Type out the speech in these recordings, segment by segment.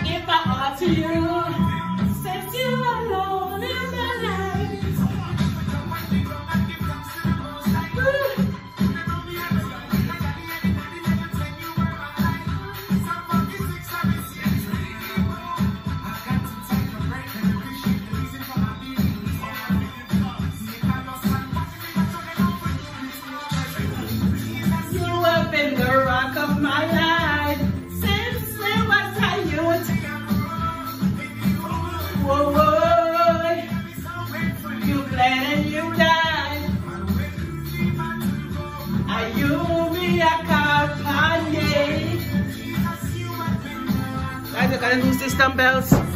I give to you. if you're calling.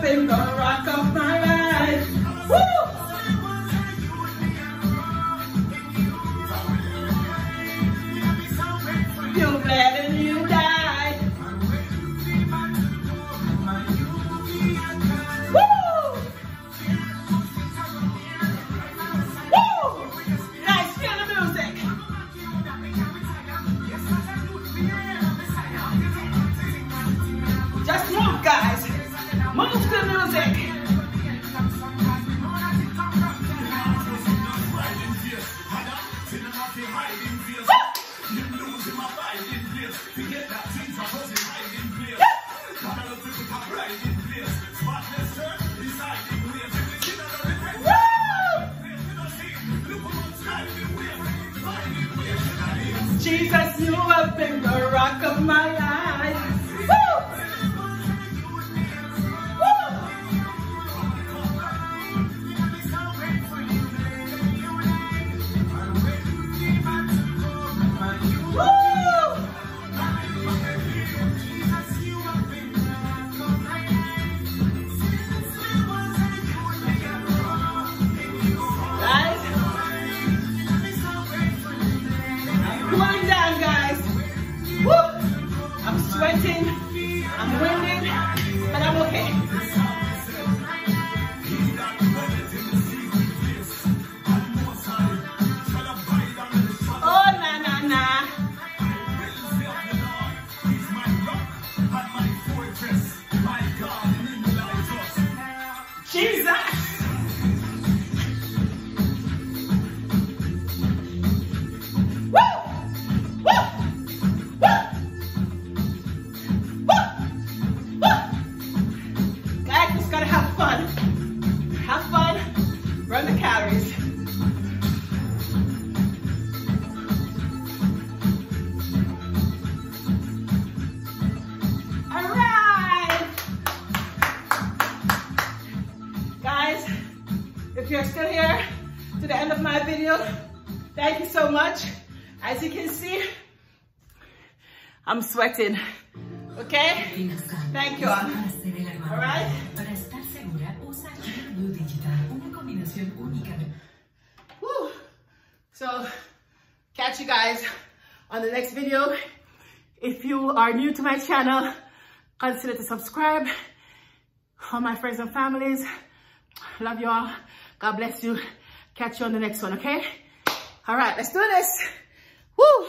Have been the rock of my life. Jesus, you have been the rock of my life. Sweating, I'm winded, but I'm okay. Fun. Have fun. Run the calories. All right. Guys, if you're still here to the end of my video, thank you so much. As you can see, I'm sweating. Okay? Thank you all. All right? Woo. So, catch you guys on the next video. If you are new to my channel, consider to subscribe. All my friends and families, love you all. God bless you. Catch you on the next one, okay? All right, let's do this. Woo!